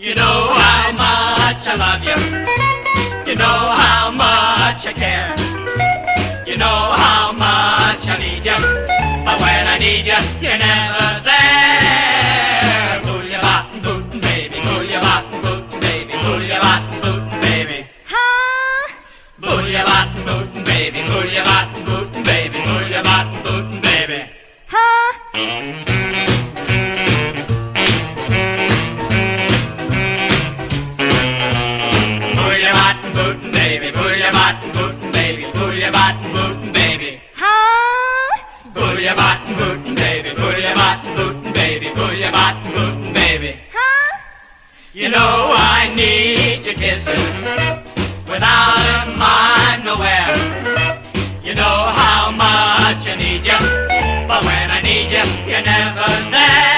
You know how much I love you. You know how much I care. You know how much I need you. But when I need you, you're never there. Boolya botten booten, baby. Boolya botten booten, baby. Boolya botten booten, baby. Huh? Boolya botten booten, baby. Your bottom Bootin', baby. Pull your bootin', baby. Huh? Pull your bootin', baby. Pull your bootin', baby. Pull your bootin', baby. Huh? You know I need your kisses without a mind nowhere. You know how much I need you, but when I need you, you're never there.